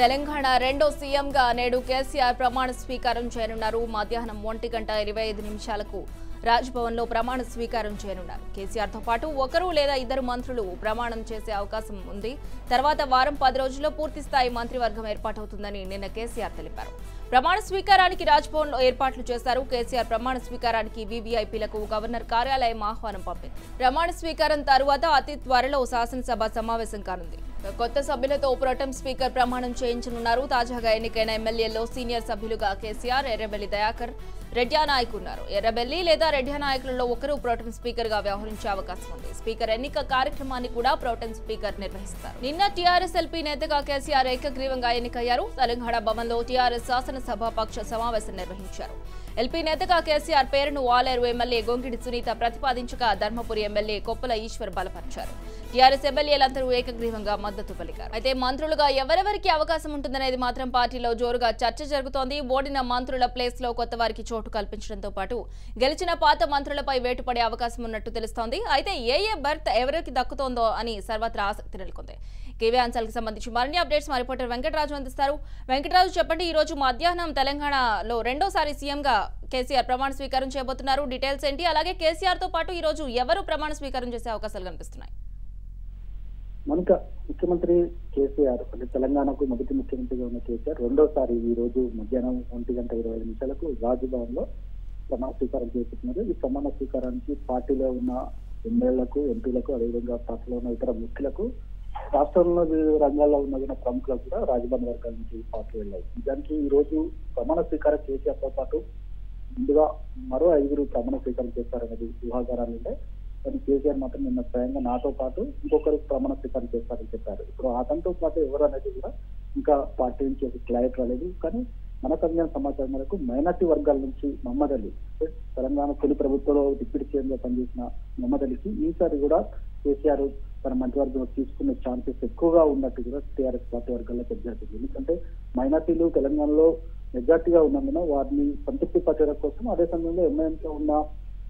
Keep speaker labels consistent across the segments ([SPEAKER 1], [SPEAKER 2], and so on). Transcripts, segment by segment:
[SPEAKER 1] తెలంగాణ రెండో సీఎంగా నేడు కేసీఆర్ ప్రమాణ స్వీకారం చేయనున్నారు. మధ్యాహ్నం ఒంటి గంట ఇరవై ఐదు నిమిషాలకు రాజ్భవన్లో ప్రమాణ స్వీకారం చేయనున్నారు. కేసీఆర్తో పాటు ఒకరు లేదా ఇద్దరు మంత్రులు ప్రమాణం చేసే అవకాశం ఉంది. తర్వాత వారం పది రోజుల్లో పూర్తి స్థాయి మంత్రివర్గం ఏర్పాటవుతుందని నిన్న కేసీఆర్ తెలిపారు. ప్రమాణ స్వీకారానికి రాజ్భవన్లో ఏర్పాట్లు చేశారు. కేసీఆర్ ప్రమాణ స్వీకారానికి వీవీఐపీలకు గవర్నర్ కార్యాలయం ఆహ్వానం పంపింది. ప్రమాణ స్వీకారం తరువాత అతి త్వరలో శాసనసభ సమావేశం కానుంది. కొత్త సభ్యులతో ప్రోటెం స్పీకర్ ప్రమాణం చేయించనున్నారు. తాజాగా ఎన్నికైన ఎమ్మెల్యేల్లో సీనియర్ సభ్యులుగా కేసీఆర్ ఎర్రబెల్లి దయాకర్ రెడ్యా నాయక్ ఉన్నారు. ఎర్రబెల్లి లేదా రెడ్యా నాయకులలో ఒకరు ప్రోటెం స్పీకర్గా వ్యవహరించే అవకాశం ఉంది. స్పీకర్ ఎన్నిక కార్యక్రమాన్ని కూడా ప్రోటెం స్పీకర్ నిర్వహిస్తారు. నిన్న టీఆర్ఎస్ ఎల్పీ నేతగా కేసీఆర్ ఏకగ్రీవంగా ఎన్నికయ్యారు. తెలంగాణ భవన్లో టీఆర్ఎస్ శాసనసభాపక్ష సమావేశం నిర్వహించారు. ఎల్పీ నేతగా కేసీఆర్ పేరును వాలేరు ఎమ్మెల్యే గొంగిడి సునీత ప్రతిపాదించగా ధర్మపురి ఎమ్మెల్యే కొప్పుల ఈశ్వర్ బలపరిచారు. టీఆర్ఎస్ ఎమ్మెల్యేలందరూ ఏకగ్రీవంగా మద్దతు పలికారు. అయితే మంత్రులుగా ఎవరెవరికి అవకాశం ఉంటుందనేది మాత్రం పార్టీలో జోరుగా చర్చ జరుగుతోంది. ఓడిన మంత్రుల ప్లేస్లో కొత్త వారికి చోటు కల్పించడంతో పాటు గెలిచిన పాత మంత్రులపై వేటుపడే అవకాశం ఉన్నట్టు తెలుస్తోంది. అయితే ఏ ఏ బర్త్ ఎవరికి దక్కుతోందో అని సర్వత్రా ఆసక్తి నెలకొంది. కేవీ అంశాలకు సంబంధించి మరిన్ని అప్డేట్స్ మా రిపోర్టర్ వెంకటరాజు అందిస్తారు. వెంకటరాజు చెప్పండి ఈ రోజు మధ్యాహ్నం తెలంగాణలో రెండోసారి సీఎంగా కేసీఆర్ ప్రమాణ స్వీకారం చేయబోతున్నారు. డీటెయిల్స్ ఏంటి? అలాగే కేసీఆర్తో పాటు ఈ రోజు ఎవరు ప్రమాణ స్వీకారం చేసే అవకాశాలు కనిపిస్తున్నాయి?
[SPEAKER 2] మనక ముఖ్యమంత్రి కేసీఆర్ అంటే తెలంగాణకు మొదటి ముఖ్యమంత్రిగా ఉన్న కేసీఆర్ రెండోసారి ఈ రోజు మధ్యాహ్నం ఒంటి గంట ఇరవై ఐదు నిమిషాలకు రాజ్భవన్లో ప్రమాణ స్వీకారం చేస్తున్నారు ఈ ప్రమాణ స్వీకారానికి పార్టీలో ఉన్న ఎమ్మెల్యేలకు ఎంపీలకు అదేవిధంగా పార్టీలో ఉన్న ఇతర ముఖ్యులకు రాష్ట్రంలో వివిధ రంగాల్లో ఉన్న ప్రముఖులకు కూడా రాజభవన్ వర్గాల నుంచి పార్టీ వెళ్ళాయి. నిజానికి ఈ రోజు ప్రమాణ స్వీకారం కేసీఆర్తో పాటు ముందుగా మరో ఐదుగురు ప్రమాణ స్వీకారం చేస్తారనేది ఊహాగారాలు ఉంటాయి. కానీ కేసీఆర్ మాత్రం నిన్న స్వయంగా నాతో పాటు ఇంకొకరు ప్రమాణ స్వీకారం చేస్తారని చెప్పారు. ఇప్పుడు అతనితో పాటు ఎవరు అనేది కూడా ఇంకా పార్టీ నుంచి ఒక క్లారిటీ రాలేదు. కానీ మనకు అందిన సమాచారం మేరకు మైనార్టీ వర్గాల నుంచి మహమ్మద్ అలీ తెలంగాణ తొలి ప్రభుత్వంలో డిప్యూటీ సీఎం గా పనిచేసిన మహమ్మద్ అలీకి ఈసారి కూడా కేసీఆర్ తన మంత్రివర్గం తీసుకునే ఛాన్సెస్ ఎక్కువగా ఉన్నట్టు కూడా టీఆర్ఎస్ పార్టీ వర్గాల్లో పెద్దది ఎందుకంటే మైనార్టీలు తెలంగాణలో మెజార్టీగా ఉన్నందున వారిని సంతృప్తి పరచడం కోసం అదే సమయంలో ఎంఐఎంతో ఉన్న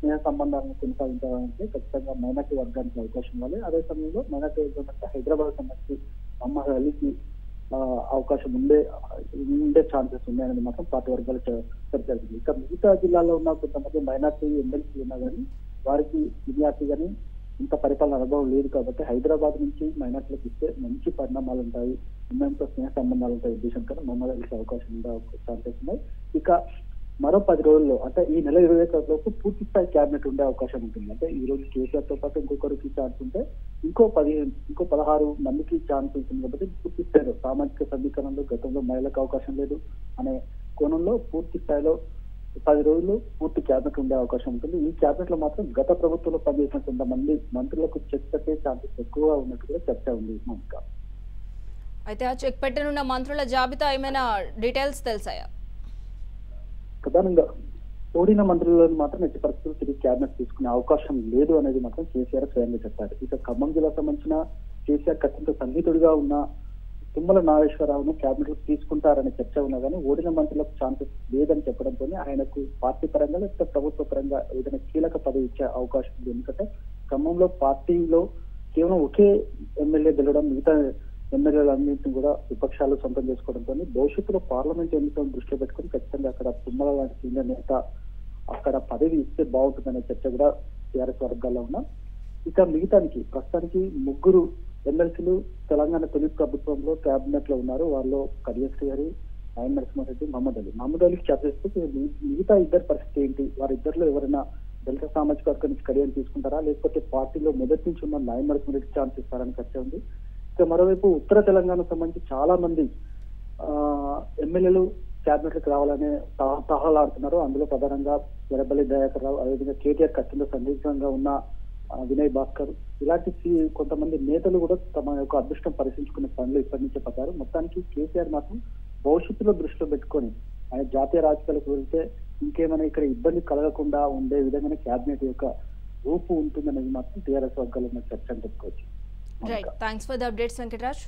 [SPEAKER 2] స్నేహ సంబంధాలను కొనసాగించాలంటే ఖచ్చితంగా మైనార్టీ వర్గానికి అవకాశం ఇవ్వాలి అదే సమయంలో మైనార్టీ వర్గం అంటే హైదరాబాద్ సంబంధించి అమ్మ అలీకి అవకాశం ఉండే ఉండే ఛాన్సెస్ ఉన్నాయని మాత్రం పార్టీ వర్గాలు చర్చ జరిగింది ఇక మిగతా జిల్లాలో ఉన్న కొంతమంది మైనార్టీ ఎమ్మెల్సీ ఉన్నా కానీ వారికి సీనియార్టీ కానీ ఇంత పరిపాలన అనుభవం లేదు కాబట్టి హైదరాబాద్ నుంచి మైనార్టీలకు ఇస్తే మంచి పరిణామాలు ఉంటాయి. ఉన్నంత స్నేహ సంబంధాలు ఉంటాయి ఉద్దేశం కానీ మమ్మల్ని అవకాశం ఉండే ఛాన్సెస్ ఉన్నాయి. ఇక మరో పది రోజుల్లో అంటే ఈ నెల ఇరవై లోపు పూర్తి స్థాయి క్యాబినెట్ ఉండే అవకాశం ఉంటుంది. అంటే ఈ రోజు కేసీఆర్తో పాటు ఇంకొకరికి ఛాన్స్ ఉంటే ఇంకో పదిహేను ఇంకో పదహారు మందికి ఛాన్స్ ఉంటుంది కాబట్టి పూర్తి స్థాయిలో సామాజిక సమీకరణలో గతంలో మహిళలకు అవకాశం లేదు అనే కోణంలో పూర్తి స్థాయిలో పది రోజులు పూర్తి క్యాబినెట్ ఉండే అవకాశం ఉంటుంది. ఈ క్యాబినెట్లో మాత్రం గత ప్రభుత్వంలో పనిచేసిన కొంతమంది మంత్రులకు చెక్ పెట్టే ఛాన్సెస్ ఎక్కువగా ఉన్నట్టు కూడా చర్చ ఉంది. ఇంకా
[SPEAKER 1] అయితే ఆ చెక్ పెట్టనున్న మంత్రుల జాబితా ఏమైనా డీటెయిల్స్ తెలిసాయా?
[SPEAKER 2] ప్రధానంగా ఓడిన మంత్రులను మాత్రం ఎట్టి పరిస్థితులు తిరిగి క్యాబినెట్ తీసుకునే అవకాశం లేదు అనేది మాత్రం కేసీఆర్ స్వయంగా చెప్పారు. ఇక ఖమ్మం జిల్లా సంబంధించిన కేసీఆర్ అత్యంత సన్నిహితుడిగా ఉన్న తుమ్మల నాగేశ్వరరావును క్యాబినెట్ తీసుకుంటారనే చర్చ ఉన్నా కానీ ఓడిన మంత్రులకు ఛాన్సెస్ లేదని చెప్పడంతో ఆయనకు పార్టీ పరంగా లేకపోతే ప్రభుత్వ పరంగా ఏదైనా కీలక పదవి ఇచ్చే అవకాశం ఉంది. ఎందుకంటే ఖమ్మంలో పార్టీలో కేవలం ఒకే ఎమ్మెల్యే గెలవడం మిగతా ఎమ్మెల్యేలన్నింటినీ కూడా విపక్షాలు సొంతం చేసుకోవడంతో భవిష్యత్తులో పార్లమెంట్ ఎన్నికలను దృష్టిలో పెట్టుకుని ఖచ్చితంగా అక్కడ తుమ్మల లాంటి సీనియర్ నేత అక్కడ పదవి ఇస్తే బాగుంటుందనే చర్చ కూడా టీఆర్ఎస్ వర్గాల్లో ఉన్నా. ఇక మిగతానికి ప్రస్తుతానికి ముగ్గురు ఎమ్మెల్సీలు తెలంగాణ తొలి ప్రభుత్వంలో క్యాబినెట్లో ఉన్నారు. వాళ్ళు కడియశ్రీ గారి ఆయన నరసింహారెడ్డి మహమ్మద్ అలీ. మహమ్మద్ అలీకి చేస్తే మిగతా ఇద్దరు పరిస్థితి ఏంటి? వారిద్దరిలో ఎవరైనా దళిత సామాజిక వర్గం నుంచి కడియని తీసుకుంటారా? లేకపోతే పార్టీలో మొదటి నుంచి ఉన్న నాయన నరసింహారెడ్డి ఛాన్స్ ఇస్తారని చర్చ ఉంది. ఇక మరోవైపు ఉత్తర తెలంగాణ సంబంధించి చాలా మంది ఎమ్మెల్యేలు క్యాబినెట్లకు రావాలని తహ- తహలాడుతున్నారు. అందులో ప్రధానంగా ఎర్రబల్లి దయాకర్ రావు అదేవిధంగా కేటీఆర్ కత్తిలో సందిగ్ధంగా ఉన్న వినయ్ భాస్కర్. ఇలాంటి కొంతమంది నేతలు కూడా తమ యొక్క అదృష్టం పరిశీలించుకునే పనులు ఇప్పటి నుంచే పడ్డారు. మొత్తానికి కేసీఆర్ మాత్రం భవిష్యత్తులో దృష్టిలో పెట్టుకొని ఆయన జాతీయ రాజకీయాలకు వెళ్తే ఇంకేమైనా ఇక్కడ ఇబ్బంది కలగకుండా ఉండే విధంగానే క్యాబినెట్ యొక్క రూపు ఉంటుందనేది మాత్రం టీఆర్ఎస్ వర్గాల్లో ఉన్న చర్చ అని చెప్పుకోవచ్చు.
[SPEAKER 1] Right. Thanks for the updates, Venkatraj.